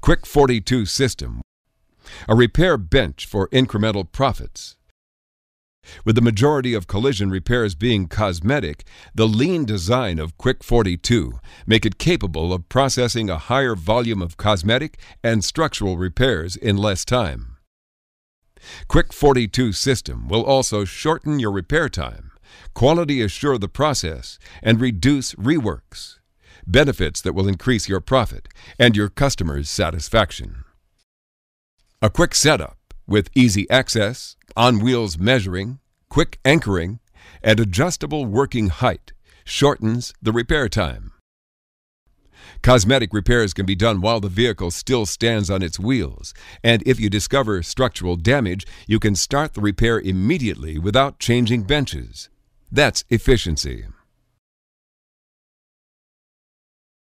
Quick 42 System, a repair bench for incremental profits. With the majority of collision repairs being cosmetic, the lean design of Quick 42 make it capable of processing a higher volume of cosmetic and structural repairs in less time. Quick 42 system will also shorten your repair time, quality assure the process, and reduce reworks. Benefits that will increase your profit and your customers' satisfaction. A quick setup with easy access, on wheels measuring, quick anchoring, and adjustable working height shortens the repair time. Cosmetic repairs can be done while the vehicle still stands on its wheels, and if you discover structural damage, you can start the repair immediately without changing benches. That's efficiency.